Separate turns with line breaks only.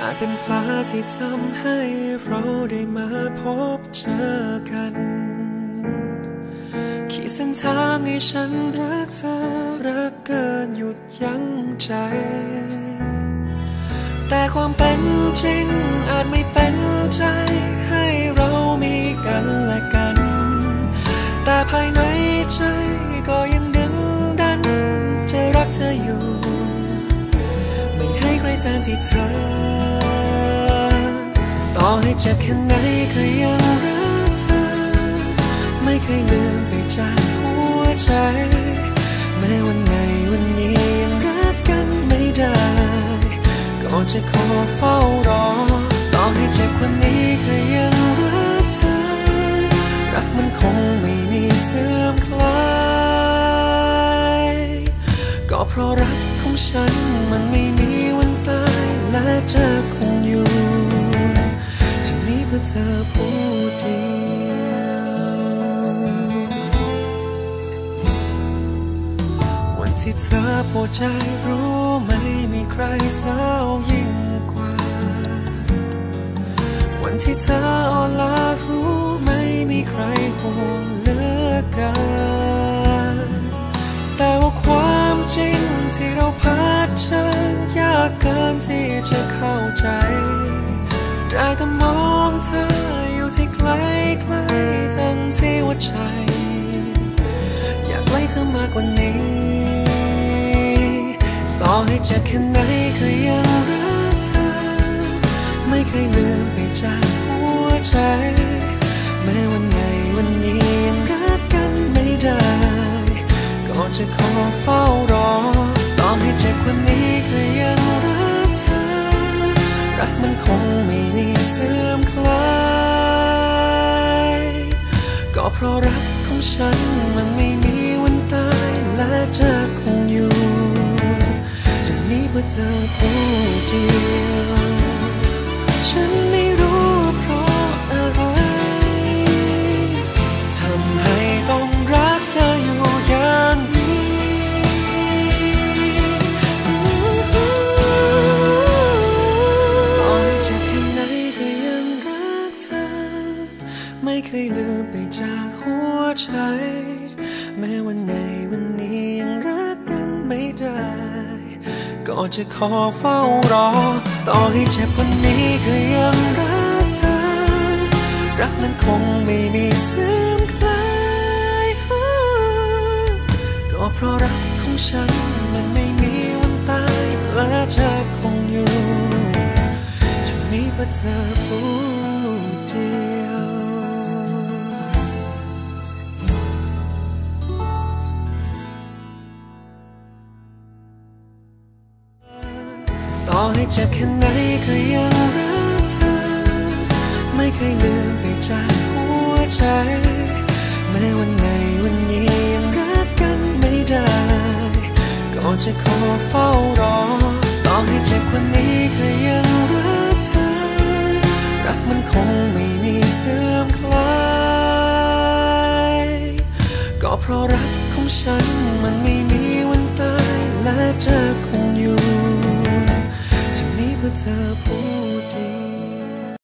อาจเป็นฟ้าที่ทำให้เราได้มาพบเจอกัน ขีดเส้นทางให้ฉันรักเธอรักเกินหยุดยั้งใจ แต่ความเป็นจริงอาจไม่ ออยู่ ไม่ให้ใครแทนที่เธอ ต่อให้เจ็บแค่ไหนก็ยังรักเธอ ไม่เคยลืมไปจากหัวใจ แม้วันไหนวันนี้ยังรักกันไม่ได้ ก็จะขอเฝ้ารอ เพราะรักของฉันมันไม่มีวันตายและจะคงอยู่ฉันนี้เพื่อเธอผู้เดียววันที่เธอปวดใจรู้ไม่มีใครเศร้ายิ่งกว่า วันที่เธออ่อนล้ารู้ไม่มีใครห่วงากเกินที่จะเข้าใจ ได้แต่มองเธออยู่ที่ไกลไกลทั้งที่ว่าใจ อยากไล่เธอมากกว่านี้ ต่อให้เจ็บแค่ไหนก็ยังรักเธอ ไม่เคยลืมไปจากหัวใจ แม้วันไหนวันนี้ยังรักกันไม่ได้ ก็จะขอเฝ้าร ก็เพราะรักของฉันมันไม่มีวันตายและจะคงอยู่อย่างนี้เพื่อเธอผู้เดียวฉันไม่ ลืมไปจากหัวใจ แม้วันไหนวันนี้ยังรักกันไม่ได้ ก็จะขอเฝ้ารอ ต่อให้เจ็บวันนี้ก็ยังรักเธอ รักมันคงไม่มีเสื่อมคลาย ก็เพราะรักของฉันมันไม่มีวันตายและจะคงอยู่จะมีเพื่เธอผู้เดียว ต่อให้เจ็บแค่ไหนก็ยังรักเธอ ไม่เคยลืมไปจากหัวใจ แม้วันไหนวันนี้ยังรักกันไม่ได้ ก็จะขอเฝ้ารอ ต่อให้เจ็บว่านี้ก็ยังรักเธอ รักมันคงไม่มีเสื่อมคลาย ก็เพราะรักของฉันมันไม่ มี